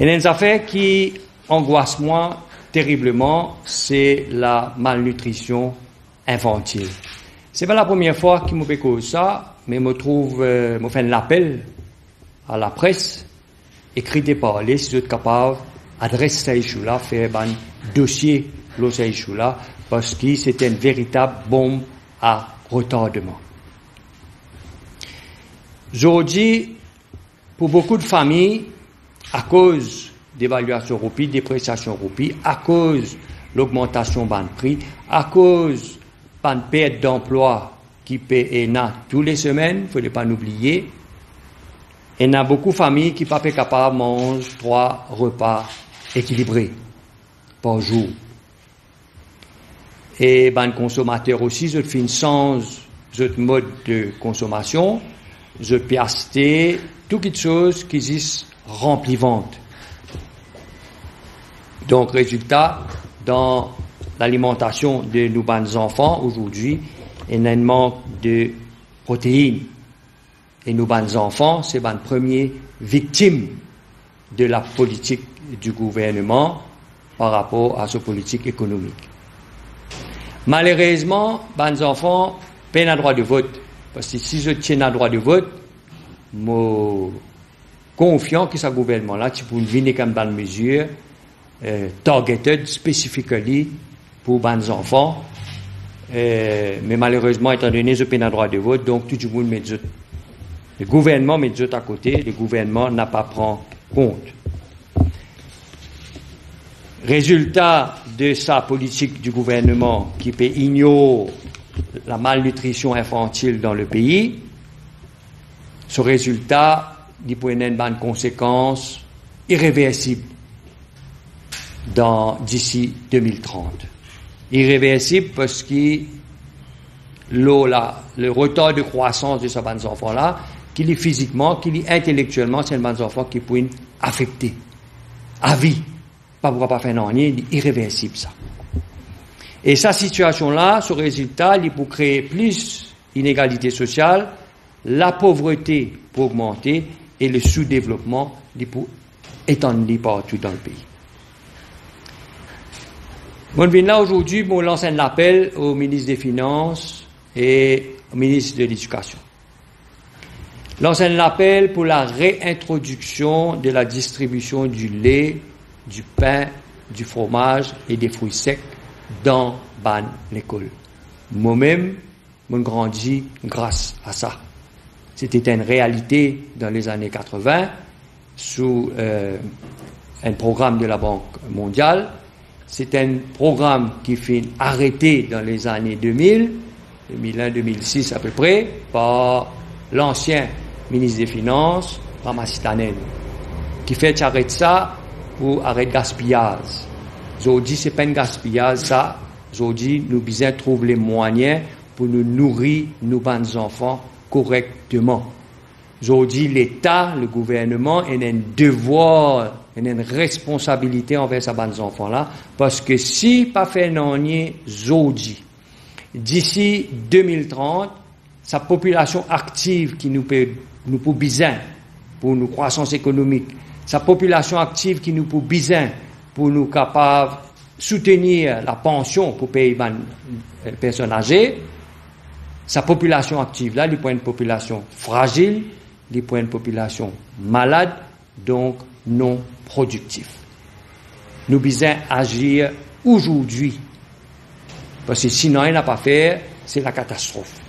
Et une affaire qui angoisse moi terriblement, c'est la malnutrition infantile. C'est pas la première fois qu'il me cause ça, mais me trouve, euh, me fait un appel à la presse, écrit et parler, si vous êtes capable, adresser ça là, faire un dossier là, parce que c'était une véritable bombe à retardement. Aujourd'hui, pour beaucoup de familles, à cause d'évaluation des dépréciation roupies, à cause l'augmentation de prix, à cause de perte d'emploi qui paie ENA tous les semaines, il ne pas l'oublier, il y a beaucoup de familles qui ne sont pas capables de manger trois repas équilibrés par jour. Et ben, consommateurs aussi, je fais sans ce mode de consommation, je acheter toutes les choses qui existent remplivantes. Donc, résultat, dans l'alimentation de nos enfants aujourd'hui, il y a un manque de protéines. Et nos enfants, c'est les premières victimes de la politique du gouvernement par rapport à sa politique économique. Malheureusement, les enfants peine un droit de vote. Parce que si je tiens un droit de vote, suis confiant que ce gouvernement-là, tu peux venir comme dans mesure euh, targeted spécifiquement pour les enfants. Euh, mais malheureusement, étant donné je peine un droit de vote, donc tout le monde met le gouvernement met à côté, le gouvernement n'a pas pris compte. Résultat de sa politique du gouvernement qui peut ignorer la malnutrition infantile dans le pays, ce résultat il peut avoir une conséquence irréversible d'ici 2030. Irréversible parce que le retard de croissance de ces enfants-là, qu'il est physiquement, qu'il est intellectuellement, c'est un enfants qui peuvent affecter à vie pas pourquoi pas faire rien, irréversible ça. Et sa situation-là, ce résultat, il pour créer plus d'inégalités sociales, la pauvreté pour augmenter et le sous-développement étendre partout dans le pays. Je viens là aujourd'hui pour lancer un appel au ministre des Finances et au ministre de l'Éducation. Lancer un appel pour la réintroduction de la distribution du lait du pain, du fromage et des fruits secs dans ban l'école. Moi-même, je grandi grâce à ça. C'était une réalité dans les années 80 sous euh, un programme de la Banque mondiale. C'est un programme qui fait arrêté dans les années 2000, 2001-2006 à peu près, par l'ancien ministre des Finances, Ramasistanen, qui fait arrêter ça pour arrêter gaspillage. Aujourd'hui, c'est pas un gaspillage, ça. Aujourd'hui, nous besoin trouver les moyens pour nous nourrir nos enfants correctement. Aujourd'hui, l'État, le gouvernement, a un devoir, a une responsabilité envers ces enfants-là, parce que si pas fait d'ici 2030, sa population active qui nous peut, nous peut besoin pour nos croissance économique, sa population active qui nous pour besoin pour nous capables soutenir la pension pour payer les personnes âgées, sa population active là, il point une population fragile, il point une population malade, donc non productive. Nous besoin agir aujourd'hui. Parce que sinon, il n'a pas fait, c'est la catastrophe.